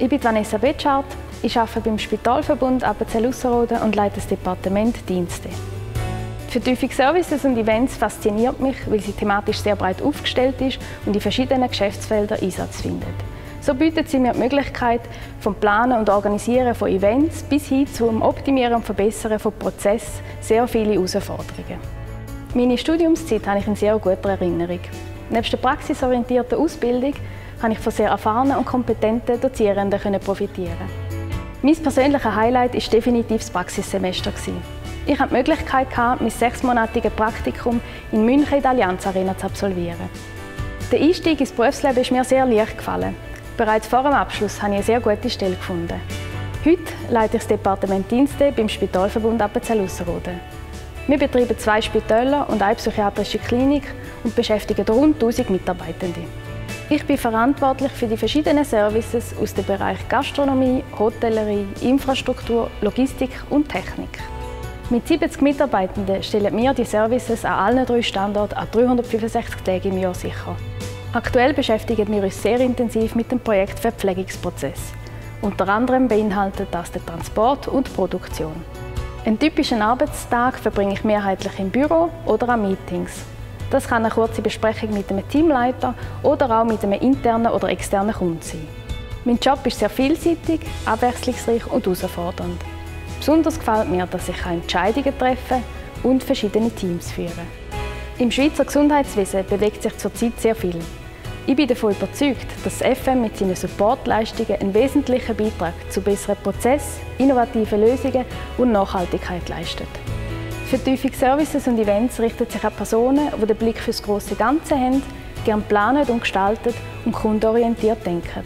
Ich bin Vanessa Betschart, ich arbeite beim Spitalverbund Appenzell-Ausserrhoden und leite das Departement Dienste. Die Vertiefung Services und Events fasziniert mich, weil sie thematisch sehr breit aufgestellt ist und in verschiedenen Geschäftsfeldern Einsatz findet. So bietet sie mir die Möglichkeit, vom Planen und Organisieren von Events bis hin zum Optimieren und Verbessern von Prozessen sehr viele Herausforderungen. Meine Studiumszeit habe ich in sehr guter Erinnerung. Neben der praxisorientierten Ausbildung habe ich von sehr erfahrenen und kompetenten Dozierenden profitieren. Mein persönliches Highlight war definitiv das Praxissemester. Ich hatte die Möglichkeit, mein sechsmonatiges Praktikum in München in der Allianz Arena zu absolvieren. Der Einstieg ins Berufsleben ist mir sehr leicht gefallen. Bereits vor dem Abschluss habe ich eine sehr gute Stelle gefunden. Heute leite ich das Departement Dienste beim Spitalverbund Appenzell-Ausserrhoden. Wir betreiben zwei Spitäler und eine psychiatrische Klinik und beschäftigen rund 1000 Mitarbeitende. Ich bin verantwortlich für die verschiedenen Services aus dem Bereich Gastronomie, Hotellerie, Infrastruktur, Logistik und Technik. Mit 70 Mitarbeitenden stellen wir die Services an allen drei Standorten an 365 Tagen im Jahr sicher. Aktuell beschäftigen wir uns sehr intensiv mit dem Projekt Verpflegungsprozess. Unter anderem beinhaltet das den Transport und die Produktion. Einen typischen Arbeitstag verbringe ich mehrheitlich im Büro oder an Meetings. Das kann eine kurze Besprechung mit einem Teamleiter oder auch mit einem internen oder externen Kunden sein. Mein Job ist sehr vielseitig, abwechslungsreich und herausfordernd. Besonders gefällt mir, dass ich Entscheidungen treffen und verschiedene Teams führen Im Schweizer Gesundheitswesen bewegt sich zurzeit sehr viel. Ich bin davon überzeugt, dass das FM mit seinen Supportleistungen einen wesentlichen Beitrag zu besseren Prozessen, innovativen Lösungen und Nachhaltigkeit leistet. Vertiefung Services und Events richtet sich an Personen, die den Blick für das grosse Ganze haben, gerne planen und gestalten und kundenorientiert denken.